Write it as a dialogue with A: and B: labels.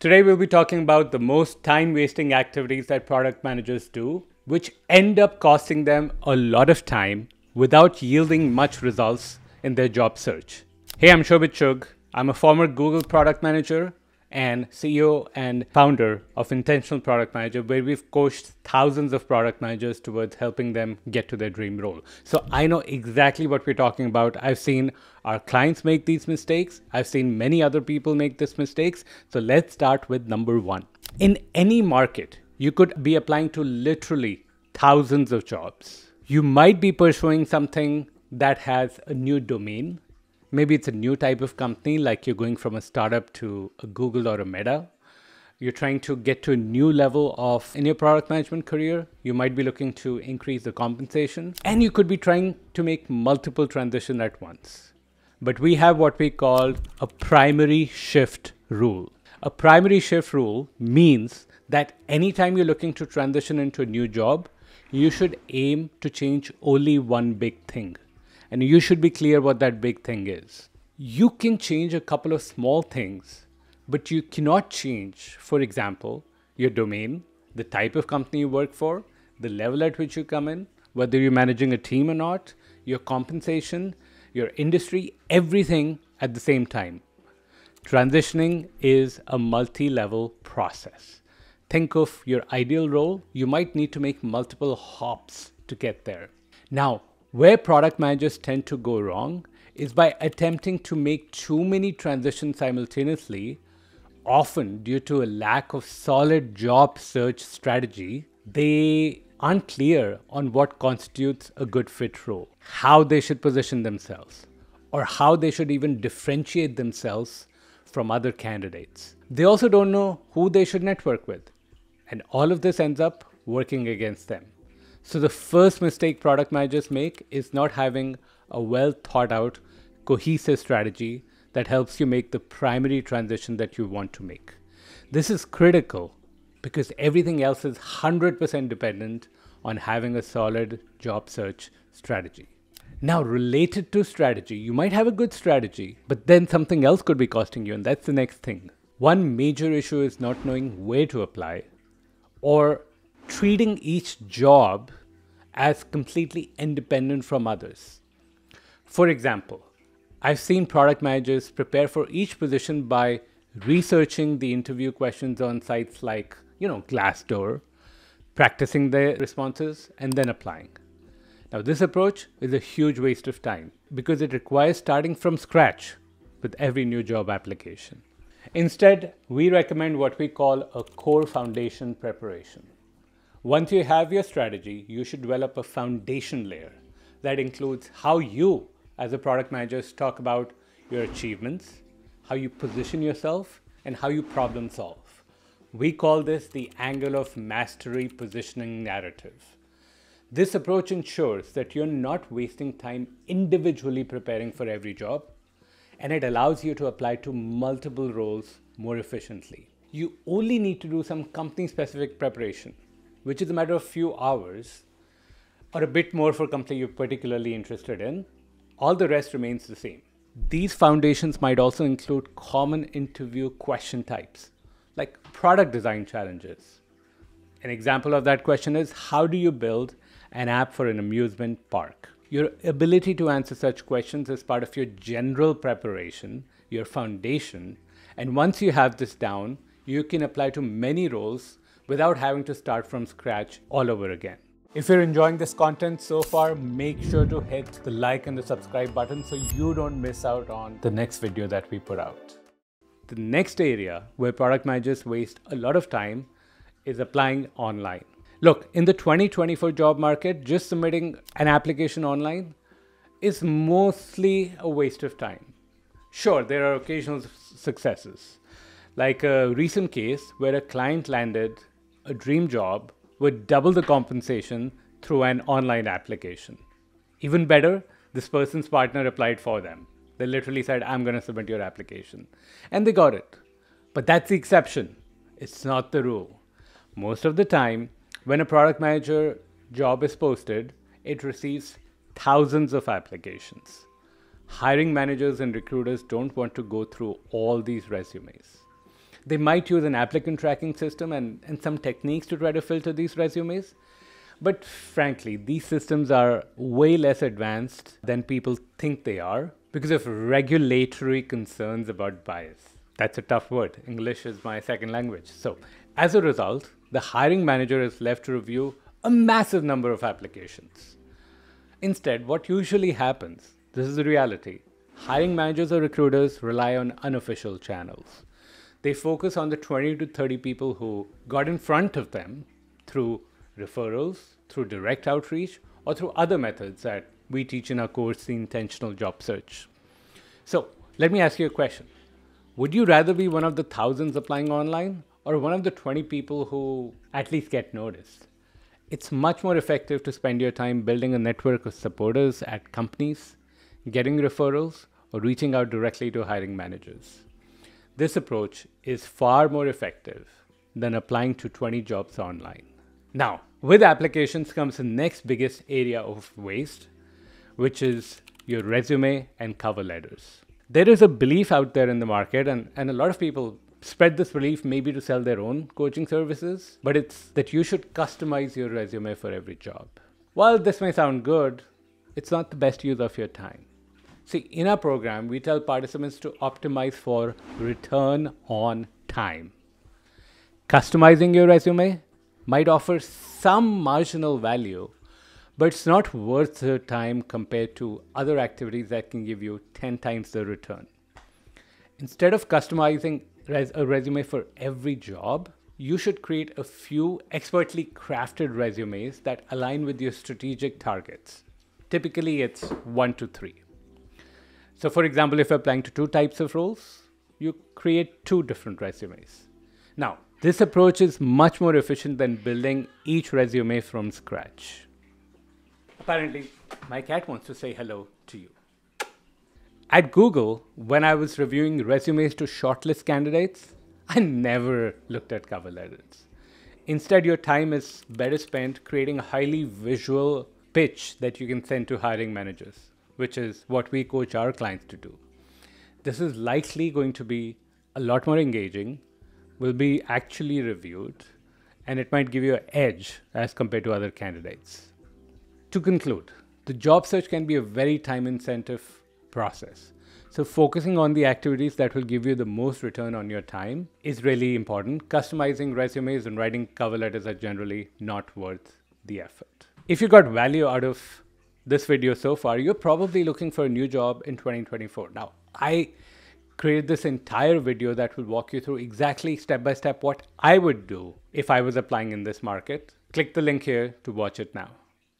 A: Today, we'll be talking about the most time wasting activities that product managers do, which end up costing them a lot of time without yielding much results in their job search. Hey, I'm Shobhit Chugh. I'm a former Google product manager and CEO and founder of Intentional Product Manager, where we've coached thousands of product managers towards helping them get to their dream role. So I know exactly what we're talking about. I've seen our clients make these mistakes, I've seen many other people make these mistakes. So let's start with number one. In any market, you could be applying to literally thousands of jobs. You might be pursuing something that has a new domain Maybe it's a new type of company, like you're going from a startup to a Google or a Meta. You're trying to get to a new level of in your product management career. You might be looking to increase the compensation, and you could be trying to make multiple transitions at once. But we have what we call a primary shift rule. A primary shift rule means that anytime you're looking to transition into a new job, you should aim to change only one big thing and you should be clear what that big thing is. You can change a couple of small things, but you cannot change, for example, your domain, the type of company you work for, the level at which you come in, whether you're managing a team or not, your compensation, your industry, everything at the same time. Transitioning is a multi level process. Think of your ideal role, you might need to make multiple hops to get there. Now, where product managers tend to go wrong is by attempting to make too many transitions simultaneously, often due to a lack of solid job search strategy. They aren't clear on what constitutes a good fit role, how they should position themselves, or how they should even differentiate themselves from other candidates. They also don't know who they should network with. And all of this ends up working against them. So, the first mistake product managers make is not having a well thought out, cohesive strategy that helps you make the primary transition that you want to make. This is critical because everything else is 100% dependent on having a solid job search strategy. Now, related to strategy, you might have a good strategy, but then something else could be costing you, and that's the next thing. One major issue is not knowing where to apply or treating each job as completely independent from others. For example, I've seen product managers prepare for each position by researching the interview questions on sites like, you know, Glassdoor, practicing their responses, and then applying. Now, this approach is a huge waste of time because it requires starting from scratch with every new job application. Instead, we recommend what we call a core foundation preparation. Once you have your strategy, you should develop a foundation layer that includes how you, as a product manager, talk about your achievements, how you position yourself, and how you problem solve. We call this the angle of mastery positioning narrative. This approach ensures that you're not wasting time individually preparing for every job, and it allows you to apply to multiple roles more efficiently. You only need to do some company specific preparation which is a matter of few hours, or a bit more for company you're particularly interested in, all the rest remains the same. These foundations might also include common interview question types, like product design challenges. An example of that question is How do you build an app for an amusement park? Your ability to answer such questions is part of your general preparation, your foundation, and once you have this down, you can apply to many roles without having to start from scratch all over again. If you're enjoying this content so far, make sure to hit the like and the subscribe button so you don't miss out on the next video that we put out. The next area where product managers waste a lot of time is applying online. Look, in the 2024 job market, just submitting an application online is mostly a waste of time. Sure, there are occasional successes, like a recent case where a client landed a dream job with double the compensation through an online application. Even better, this person's partner applied for them. They literally said, I'm going to submit your application. And they got it. But that's the exception. It's not the rule. Most of the time, when a product manager job is posted, it receives thousands of applications. Hiring managers and recruiters don't want to go through all these resumes. They might use an applicant tracking system and, and some techniques to try to filter these resumes. But frankly, these systems are way less advanced than people think they are because of regulatory concerns about bias. That's a tough word. English is my second language. So, as a result, the hiring manager is left to review a massive number of applications. Instead, what usually happens, this is the reality, hiring managers or recruiters rely on unofficial channels. They focus on the 20 to 30 people who got in front of them through referrals, through direct outreach, or through other methods that we teach in our course, The Intentional Job Search. So, let me ask you a question. Would you rather be one of the thousands applying online or one of the 20 people who at least get noticed? It's much more effective to spend your time building a network of supporters at companies, getting referrals, or reaching out directly to hiring managers. This approach is far more effective than applying to 20 jobs online. Now, with applications comes the next biggest area of waste, which is your resume and cover letters. There is a belief out there in the market, and, and a lot of people spread this belief maybe to sell their own coaching services, but it's that you should customize your resume for every job. While this may sound good, it's not the best use of your time. See, in our program, we tell participants to optimize for return on time. Customizing your resume might offer some marginal value, but it's not worth the time compared to other activities that can give you 10 times the return. Instead of customizing res- a resume for every job, you should create a few expertly crafted resumes that align with your strategic targets. Typically, it's one to three. So, for example, if you're applying to two types of roles, you create two different resumes. Now, this approach is much more efficient than building each resume from scratch. Apparently, my cat wants to say hello to you. At Google, when I was reviewing resumes to shortlist candidates, I never looked at cover letters. Instead, your time is better spent creating a highly visual pitch that you can send to hiring managers, which is what we coach our clients to do. This is likely going to be a lot more engaging will be actually reviewed and it might give you an edge as compared to other candidates. To conclude, the job search can be a very time incentive process. So, focusing on the activities that will give you the most return on your time is really important. Customizing resumes and writing cover letters are generally not worth the effort. If you got value out of this video so far, you're probably looking for a new job in 2024. Now, I created this entire video that will walk you through exactly step by step what I would do if I was applying in this market. Click the link here to watch it now.